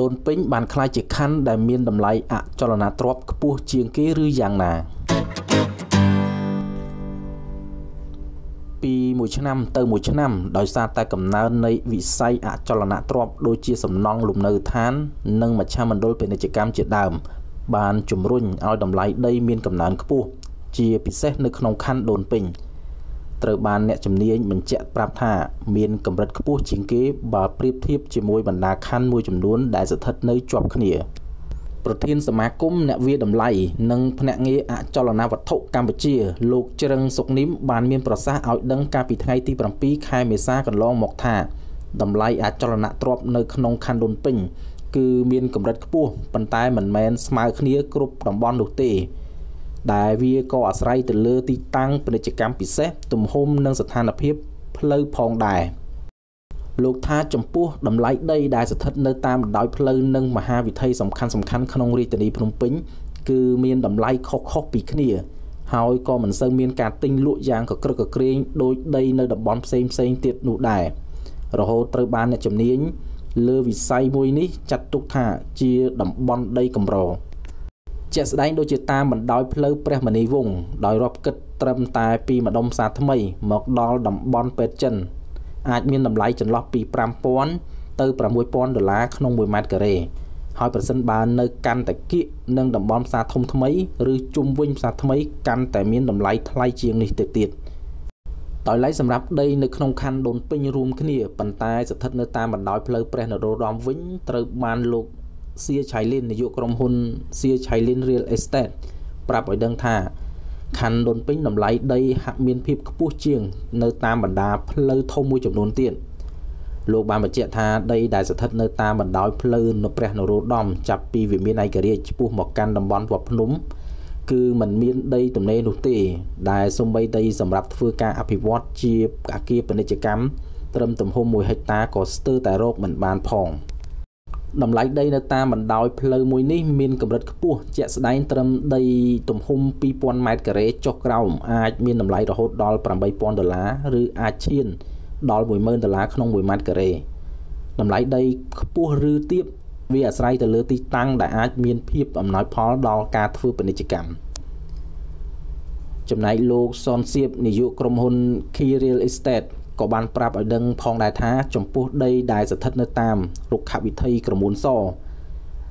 ដូនពេញបានក្លាយជាខណ្ឌដែលមានតម្លៃអចលនទ្រព្យខ្ពស់ជាងគេឬយ៉ាងណាពីមួយឆ្នាំទៅមួយឆ្នាំដោយសារតែកំណើននៃវិស័យអចលនទ្រព្យដូចជាសំណង់លំនៅឋាន និងមជ្ឈមណ្ឌលពាណិជ្ជកម្មជាដើម បានជំរុញឲ្យតម្លៃដីមានកំណើនខ្ពស់ជាពិសេសនៅក្នុងខណ្ឌដូនពេញ ត្រូវបានអ្នកជំនាញបញ្ជាក់ប្រាប់ថាមានកម្រិតខ្ពស់ជាងគេបើប្រៀបធៀបជាមួយបណ្ដាខណ្ឌមួយចំនួនដែលស្ថិតនៅជាប់គ្នាប្រធានសមាគមអ្នកវាតម្លៃនិងភ្នាក់ងារអចលនវត្ថុកម្ពុជា លោកជ្រឹងសុកនីមបានមានប្រសាសន៍ឲ្យដឹងកាលពីថ្ងៃទី7ខែមេសាកន្លងមកថាតម្លៃអចលនទ្រព្យនៅក្នុងខណ្ឌដូនពេញគឺមានកម្រិតខ្ពស់ប៉ុន្តែមិនមែនស្មើគ្នាគ្រប់តំបន់នោះទេ ដែលវាក៏អាស្រ័យទៅលើទីតាំងពាណិជ្ជកម្មពិសេសទំហំនិងស្ថានភាពផ្លូវផងដែរលោកថាចំពោះតម្លៃដីដែលស្ថិតនៅតាមបណ្ដោយផ្លូវនិងមហាវិថីសំខាន់សំខាន់ក្នុងរាជធានីភ្នំពេញគឺមានតម្លៃខុសៗពីគ្នាហើយក៏មិនសូវមានការទិញលក់យ៉ាងកក្រឹកកក្រែងដោយដីនៅតំបន់ផ្សេងផ្សេងទៀតនោះដែររហូតត្រូវបានអ្នកជំនាញលើវិស័យមួយនេះចាត់ទុកថាជាតំបន់ដីកម្រ ជាក់ស្ដែងដូចជាតាមបណ្ដោយផ្លូវព្រះមនីវង្សដោយរាប់គិតត្រឹមតែពីម្ដុំផ្សារថ្មី មកដល់តំបន់ពេទ្យចិន អាចមានតម្លៃចន្លោះពី5000ទៅ6000ដុល្លារក្នុង1ម៉ែត្រការ៉េហើយប្រសិនបើនៅកាន់តែគៀកនឹងតំបន់ផ្សារធំថ្មីឬជុំវិញផ្សារថ្មីកាន់តែមានតម្លៃថ្លៃជាងនេះទៅទៀតដោយឡែកសម្រាប់ដីនៅក្នុងខណ្ឌដូនពេញរួមគ្នាប៉ុន្តែស្ថិតនៅតាមបណ្ដោយផ្លូវព្រះនរោត្តមវិញត្រូវបានលោក សៀឆៃលីននាយកក្រុមហ៊ុនសៀឆៃលីន Real Estate ប្រាប់ឲ្យដឹងថាខណ្ឌដូនពេញតម្លៃដីហាក់មានភាពខ្ពស់ជាង នៅតាមបណ្ដាផ្លូវធំមួយចំនួនទៀតលោកបានបញ្ជាក់ថាដីដែលស្ថិតនៅតាមបណ្ដោយផ្លូវនៅព្រះនរោត្តមចាប់ពីវិមានឯករាជ្យឆ្ពោះមកកាន់តំបន់វត្តភ្នំគឺมันមានដីទំនេរនោះទេ ដែលសំបីដីសម្រាប់ធ្វើការអភិវឌ្ឍជាអគារពាណិជ្ជកម្មត្រឹមទំហំ1ហិកតាក៏ស្ទើរតែរកមិនបានផង។ តម្លៃដីនៅតាមបណ្ដោយផ្លូវមួយនេះមានកម្រិតខ្ពស់ជាក់ស្ដែងត្រឹមដីទំហំ2000ម៉ែត្រការ៉េចុះក្រោមអាចមានតម្លៃរហូតដល់8000ដុល្លារឬអាចឈានដល់10000ដុល្លារក្នុង1ម៉ែត្រការ៉េតម្លៃដីខ្ពស់ឬទាបវាអាស្រ័យទៅលើទីតាំងដែលអាចមានភាពអំណោយផលដល់ការធ្វើពាណិជ្ជកម្មចំណែកលោកសនសៀបនាយកក្រុមហ៊ុន Key Real Estate ក៏បានប្រាប់ឲ្យដឹងផងដែរថាចំពោះដីដែលស្ថិតនៅតាមរុក្ខវិថីក្រមួនស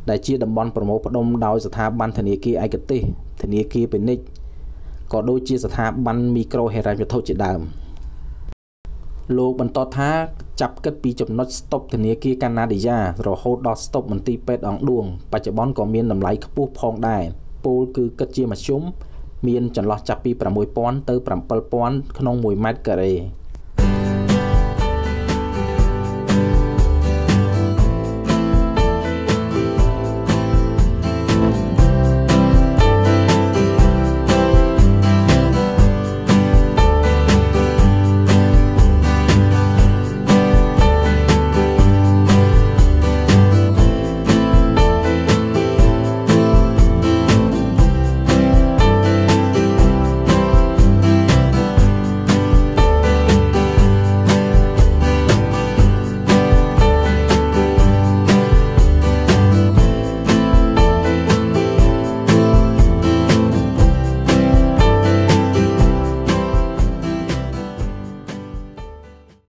ដែលជាតំបន់ប្រមូលផ្ដុំដោយស្ថាប័នធនាគារឯកទេសធនាគារពាណិជ្ជក៏ដូចជាស្ថាប័នមីក្រូហិរញ្ញវត្ថុជាដើមលោកបន្តថាចាប់គិតពីចំណុចស្តុបធនាគារកាណាឌីយ៉ារហូតដល់ស្តុបមន្ទីរពេទ្យអង្គឌួងបច្ចុប្បន្នក៏មានតម្លៃខ្ពស់ផងដែរពោលគឺគិតជាមធ្យមមានចន្លោះចាប់ពី6000ទៅ7000ក្នុង1ម៉ែត្រការ៉េ